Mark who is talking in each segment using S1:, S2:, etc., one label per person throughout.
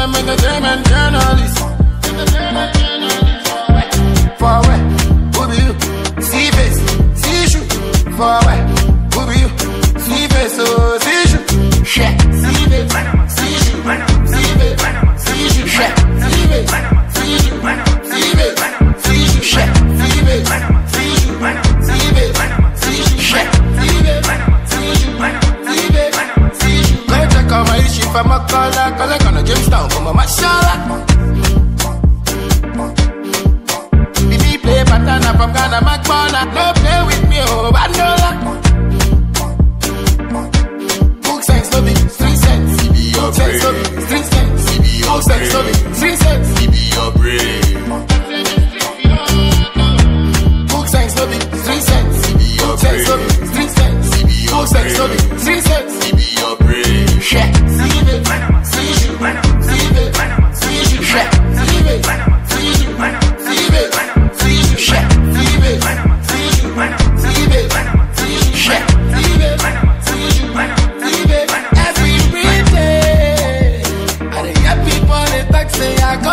S1: them with the German. shoulder Cause I gonna jump down from my shoulder Baby play pattern up, I'm gonna No play with me, oh, I know that Book sex, love it, string sex CB oh, sex, love it, string sex CBO Book oh, sex, love it, string sex. CB your brain. Book sex, love it, string sex.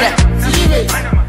S1: track. Leave it.